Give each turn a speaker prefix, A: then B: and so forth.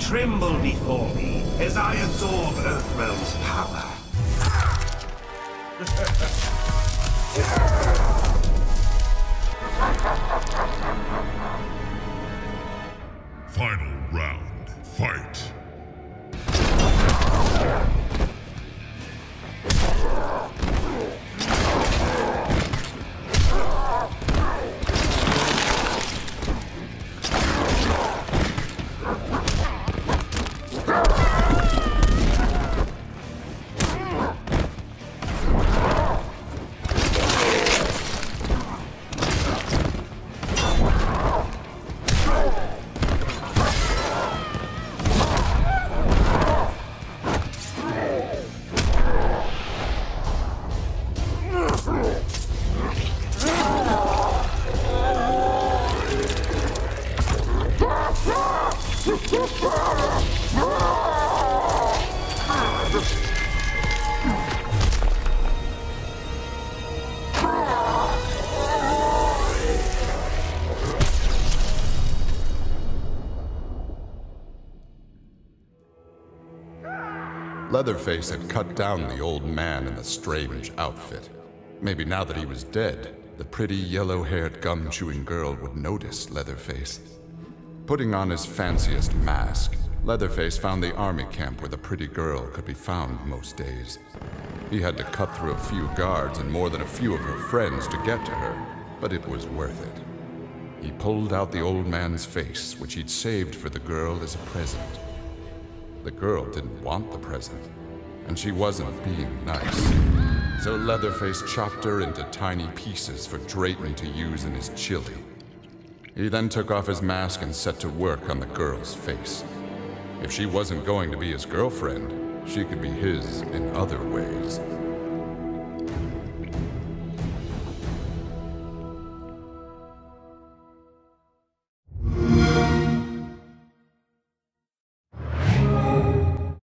A: Tremble before me as I absorb Earthrealm's power.
B: Final round. Fight.
C: Leatherface had cut down the old man in the strange outfit. Maybe now that he was dead, the pretty yellow haired gum chewing girl would notice Leatherface. Putting on his fanciest mask, Leatherface found the army camp where the pretty girl could be found most days. He had to cut through a few guards and more than a few of her friends to get to her, but it was worth it. He pulled out the old man's face, which he'd saved for the girl as a present. The girl didn't want the present, and she wasn't being nice. So Leatherface chopped her into tiny pieces for Drayton to use in his chili. He then took off his mask and set to work on the girl's face. If she wasn't going to be his girlfriend, she could be his in other ways.